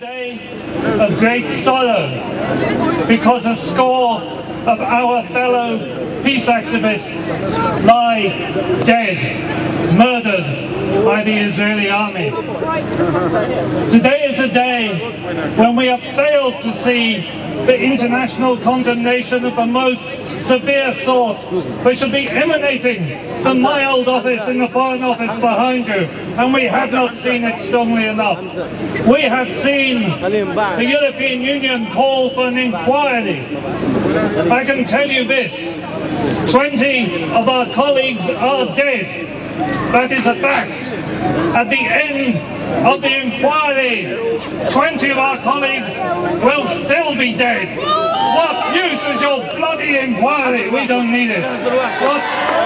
day of great sorrow because a score of our fellow peace activists lie dead, murdered by the Israeli army. Today is a day when we have failed to see the international condemnation of the most severe sort which should be emanating from my old office in the Foreign Office behind you and we have not seen it strongly enough. We have seen the European Union call for an inquiry. I can tell you this, 20 of our colleagues are dead. That is a fact. At the end of the inquiry, 20 of our colleagues will still be dead. What use is your bloody inquiry? We don't need it. What?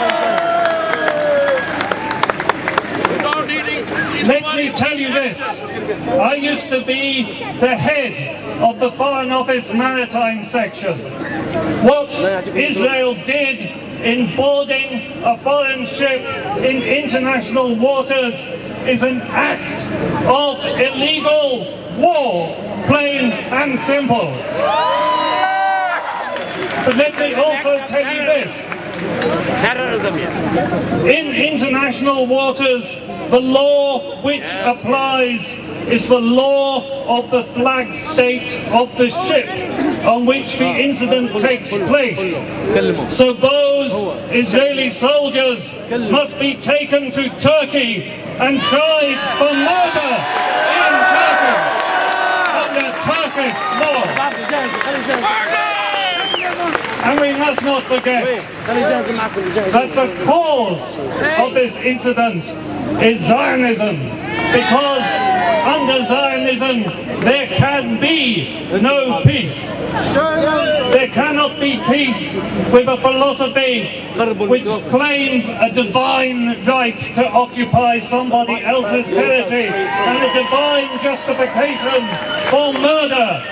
Let me tell you this. I used to be the head of the Foreign Office Maritime Section. What Israel did in boarding a foreign ship in international waters is an act of illegal war, plain and simple. But let me also tell you this. In international waters, the law which applies is the law of the flag state of the ship on which the incident takes place. So those Israeli soldiers must be taken to Turkey and tried for murder in Turkey under Turkish law. And we must not forget that the cause of this incident is Zionism. Because under Zionism there can be no peace. There cannot be peace with a philosophy which claims a divine right to occupy somebody else's territory and a divine justification for murder.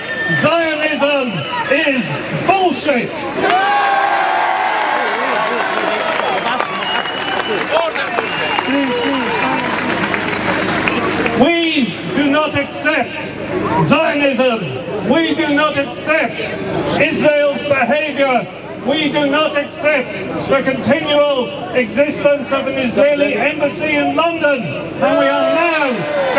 Zionism is bullshit! We do not accept Zionism. We do not accept Israel's behavior. We do not accept the continual existence of an Israeli embassy in London. And we are now